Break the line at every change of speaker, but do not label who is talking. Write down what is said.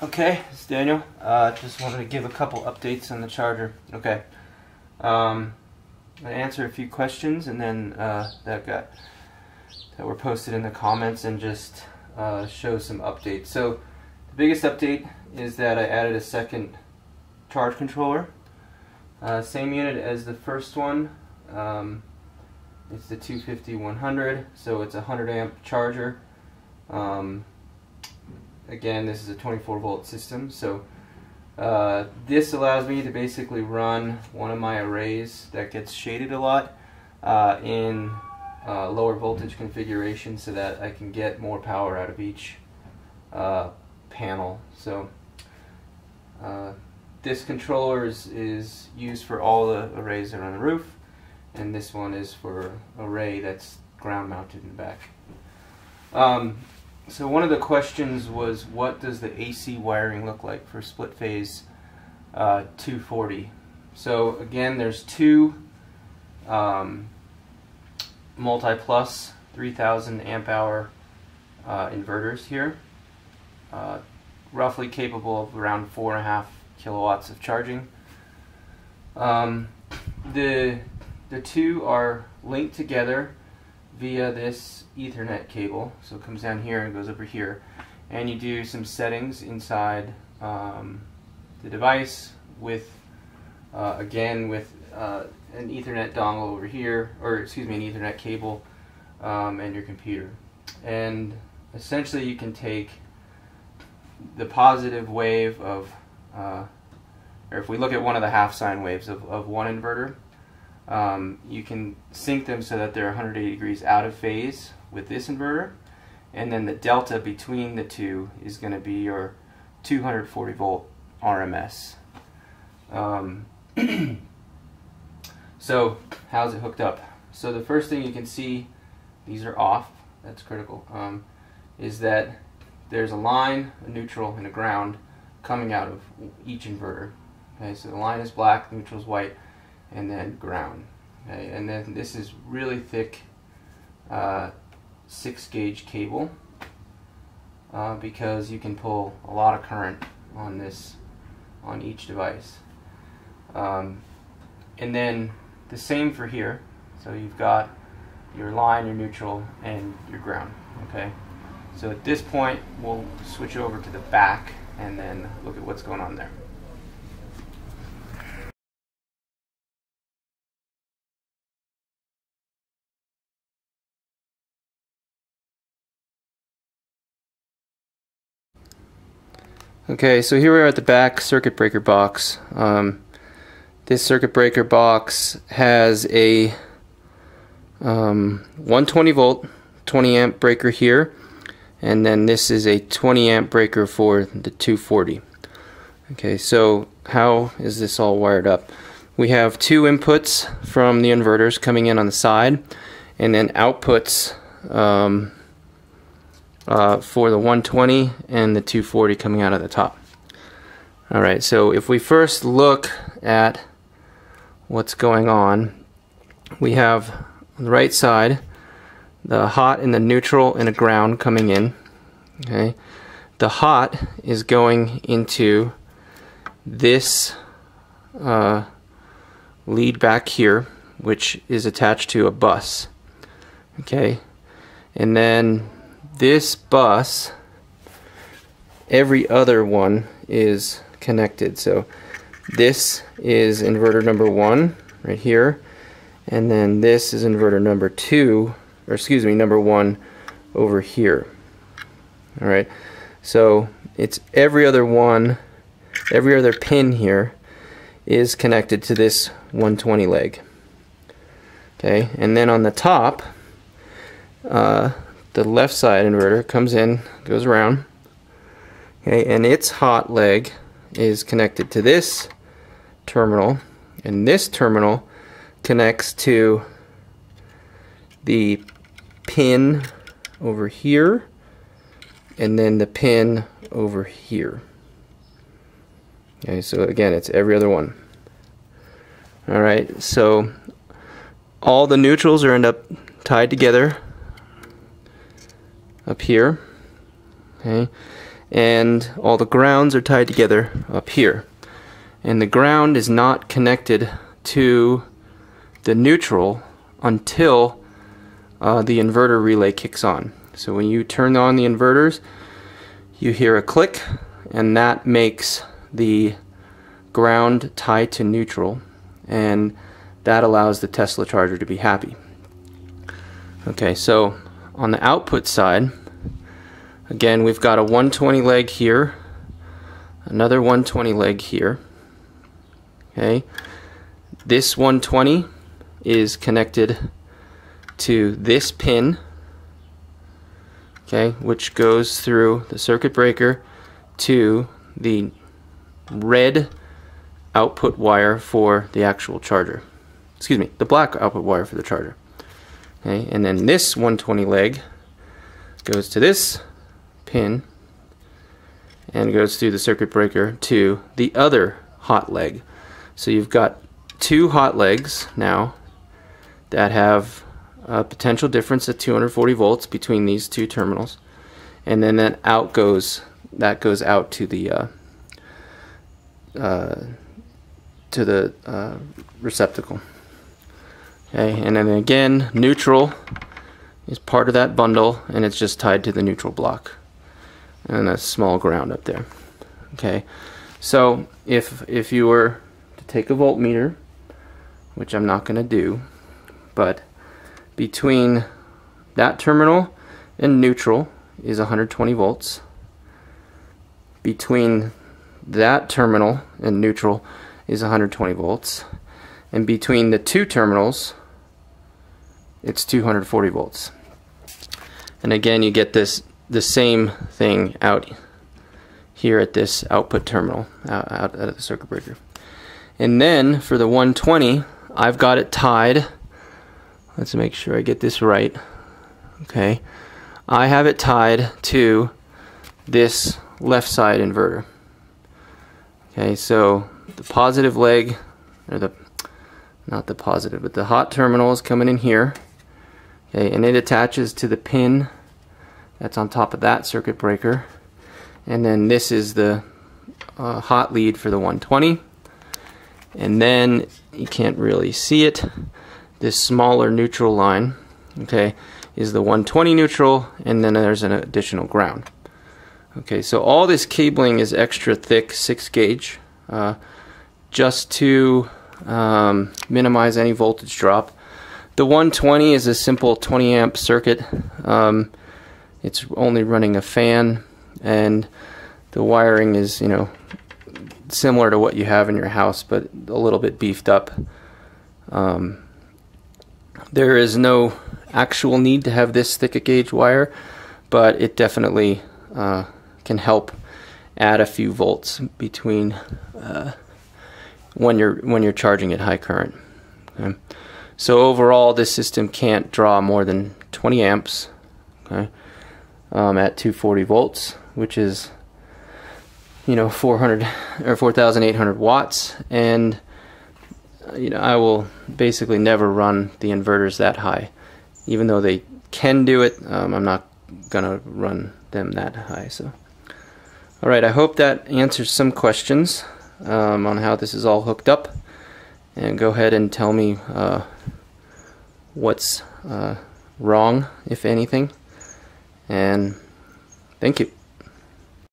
Okay, it's Daniel. Uh, just wanted to give a couple updates on the charger. Okay. Um, I answer a few questions and then uh, that got that were posted in the comments and just uh, show some updates. So the biggest update is that I added a second charge controller. Uh, same unit as the first one. Um, it's the 250-100, so it's a 100 amp charger. Um, again, this is a 24 volt system, so uh, this allows me to basically run one of my arrays that gets shaded a lot uh, in uh, lower voltage configuration so that I can get more power out of each uh, panel. So uh, this controller is, is used for all the arrays that are on the roof and this one is for array that's ground mounted in the back. Um, so one of the questions was what does the AC wiring look like for split phase uh, 240? So again there's two um, multi-plus 3000 amp hour uh, inverters here uh, roughly capable of around four and a half kilowatts of charging. Um, the the two are linked together via this Ethernet cable. So it comes down here and goes over here. And you do some settings inside um, the device with, uh, again, with uh, an Ethernet dongle over here, or excuse me, an Ethernet cable um, and your computer. And essentially you can take the positive wave of, uh, or if we look at one of the half sine waves of, of one inverter, um, you can sync them so that they're 180 degrees out of phase with this inverter and then the delta between the two is going to be your 240 volt RMS. Um, so how's it hooked up? So the first thing you can see, these are off, that's critical, um, is that there's a line, a neutral, and a ground coming out of each inverter. Okay, so the line is black, the neutral is white, and then ground. Okay, and then this is really thick uh, six gauge cable uh, because you can pull a lot of current on this on each device. Um, and then the same for here. So you've got your line, your neutral, and your ground. Okay. So at this point, we'll switch over to the back and then look at what's going on there. Okay, so here we are at the back circuit breaker box. Um, this circuit breaker box has a um, 120 volt 20 amp breaker here and then this is a 20 amp breaker for the 240 okay so how is this all wired up we have two inputs from the inverters coming in on the side and then outputs um, uh, for the 120 and the 240 coming out of the top. Alright, so if we first look at what's going on, we have on the right side the hot and the neutral and a ground coming in. Okay, The hot is going into this uh, lead back here, which is attached to a bus. Okay, and then this bus, every other one is connected. So this is inverter number one right here. And then this is inverter number two, or excuse me, number one over here. All right. So it's every other one, every other pin here is connected to this 120 leg. Okay. And then on the top, uh, the left side inverter comes in, goes around, okay, and its hot leg is connected to this terminal, and this terminal connects to the pin over here, and then the pin over here. Okay, so again, it's every other one. All right, so all the neutrals are end up tied together up here. Okay, and all the grounds are tied together up here. And the ground is not connected to the neutral until uh, the inverter relay kicks on. So when you turn on the inverters, you hear a click, and that makes the ground tie to neutral, and that allows the Tesla charger to be happy. Okay, so on the output side, again, we've got a 120 leg here, another 120 leg here. Okay, this 120 is connected to this pin, okay, which goes through the circuit breaker to the red output wire for the actual charger. Excuse me, the black output wire for the charger. Okay, and then this 120 leg goes to this pin and goes through the circuit breaker to the other hot leg. So you've got two hot legs now that have a potential difference of 240 volts between these two terminals and then that out goes that goes out to the uh, uh, to the uh, receptacle Okay, and then again, neutral is part of that bundle, and it's just tied to the neutral block. And a small ground up there. Okay, so if, if you were to take a voltmeter, which I'm not going to do, but between that terminal and neutral is 120 volts. Between that terminal and neutral is 120 volts. And between the two terminals it's 240 volts. And again, you get this the same thing out here at this output terminal, out, out, of the circuit breaker. And then for the 120, I've got it tied. Let's make sure I get this right. Okay. I have it tied to this left side inverter. Okay, so the positive leg, or the, not the positive, but the hot terminal is coming in here. Okay, and it attaches to the pin that's on top of that circuit breaker. And then this is the uh, hot lead for the 120. And then you can't really see it. This smaller neutral line, okay, is the 120 neutral, and then there's an additional ground. Okay, so all this cabling is extra thick, 6 gauge, uh, just to um, minimize any voltage drop. The 120 is a simple 20 amp circuit. Um, it's only running a fan and the wiring is, you know, similar to what you have in your house but a little bit beefed up. Um, there is no actual need to have this thick a gauge wire but it definitely uh, can help add a few volts between uh, when you're when you're charging at high current. Okay. So overall, this system can't draw more than 20 amps okay, um, at 240 volts, which is you know 400 or 4,800 watts, and you know I will basically never run the inverters that high, even though they can do it. Um, I'm not gonna run them that high. So, all right, I hope that answers some questions um, on how this is all hooked up and go ahead and tell me uh, what's uh, wrong, if anything. And thank you.